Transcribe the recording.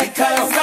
because